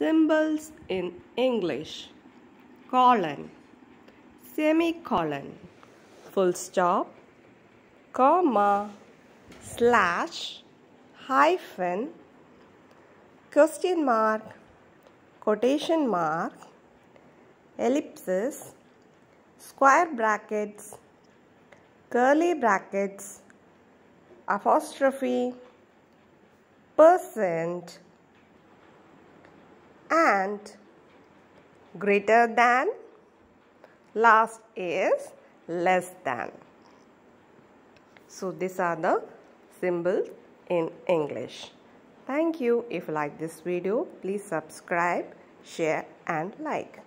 Symbols in English. Colon, semicolon, full stop, comma, slash, hyphen, question mark, quotation mark, ellipsis, square brackets, curly brackets, apostrophe, percent, and greater than last is less than. So these are the symbols in english. Thank you. If you like this video please subscribe share and like